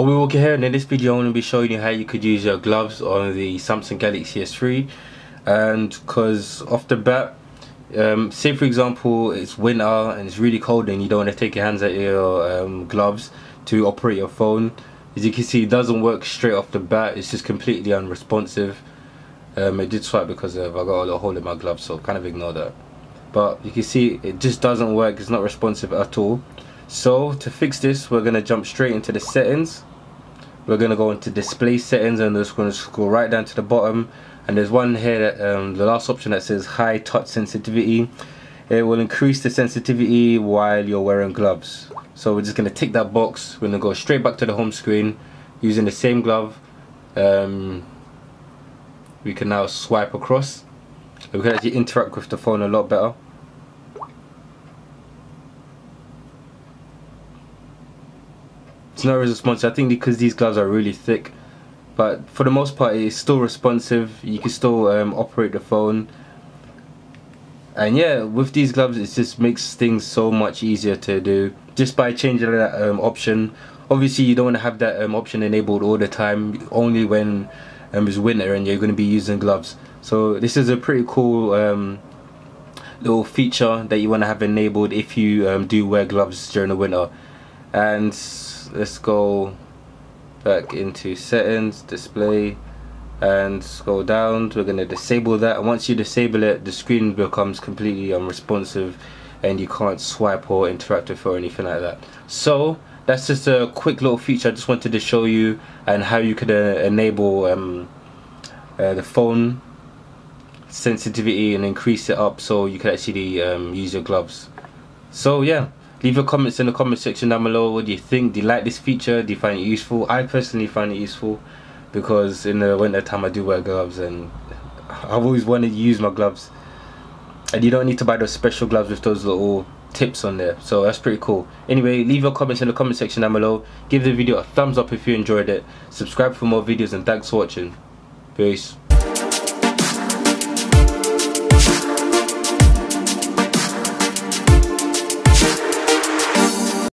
Oh, we're okay here and in this video I'm going to be showing you how you could use your gloves on the Samsung Galaxy S3 and because off the bat um, say for example it's winter and it's really cold and you don't want to take your hands out your um, gloves to operate your phone. As you can see it doesn't work straight off the bat. It's just completely unresponsive. Um, it did swipe because of I got a little hole in my glove so kind of ignore that. But you can see it just doesn't work. It's not responsive at all so to fix this we're going to jump straight into the settings. We're going to go into display settings and just going to scroll right down to the bottom. And there's one here that um, the last option that says high touch sensitivity. It will increase the sensitivity while you're wearing gloves. So we're just going to tick that box. We're going to go straight back to the home screen using the same glove. Um, we can now swipe across. We can actually interact with the phone a lot better it's not as responsive. I think because these gloves are really thick. But for the most part it's still responsive. You can still um, operate the phone. And yeah with these gloves it just makes things so much easier to do just by changing that um, option. Obviously you don't want to have that um, option enabled all the time only when um, it's winter and you're going to be using gloves. So this is a pretty cool um, little feature that you want to have enabled if you um, do wear gloves during the winter and let's go back into settings display and scroll down. We're going to disable that. And once you disable it the screen becomes completely unresponsive and you can't swipe or interact with it or anything like that. So that's just a quick little feature I just wanted to show you and how you could uh, enable um, uh, the phone sensitivity and increase it up so you can actually um, use your gloves. So yeah leave your comments in the comment section down below. What do you think? Do you like this feature? Do you find it useful? I personally find it useful because in the winter time i do wear gloves and i've always wanted to use my gloves. And you don't need to buy those special gloves with those little tips on there. So that's pretty cool. Anyway leave your comments in the comment section down below. Give the video a thumbs up if you enjoyed it. Subscribe for more videos and thanks for watching. Peace